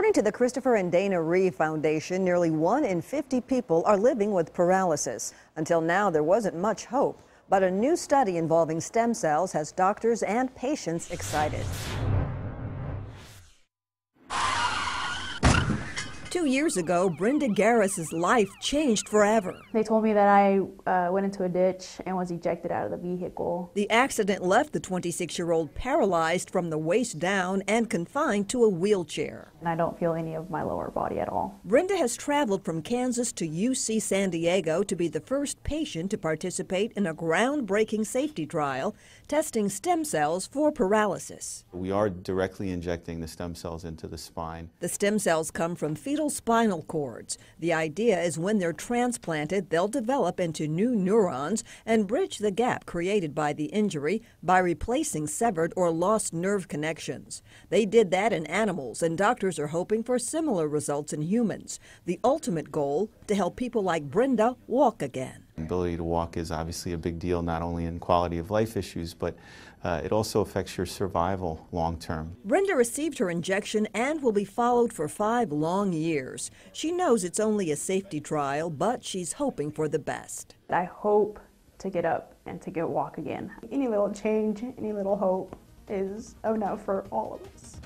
According to the Christopher and Dana Reeve Foundation, nearly 1 in 50 people are living with paralysis. Until now, there wasn't much hope, but a new study involving stem cells has doctors and patients excited. Two years ago, Brenda Garris's life changed forever. They told me that I uh, went into a ditch and was ejected out of the vehicle. The accident left the 26 year old paralyzed from the waist down and confined to a wheelchair. And I don't feel any of my lower body at all. Brenda has traveled from Kansas to UC San Diego to be the first patient to participate in a groundbreaking safety trial testing stem cells for paralysis. We are directly injecting the stem cells into the spine. The stem cells come from fetal spinal cords. The idea is when they're transplanted, they'll develop into new neurons and bridge the gap created by the injury by replacing severed or lost nerve connections. They did that in animals, and doctors are hoping for similar results in humans. The ultimate goal to help people like Brenda walk again. Ability to walk is obviously a big deal, not only in quality of life issues, but uh, it also affects your survival long term. Brenda received her injection and will be followed for five long years. She knows it's only a safety trial, but she's hoping for the best. I hope to get up and to get walk again. Any little change, any little hope is enough for all of us.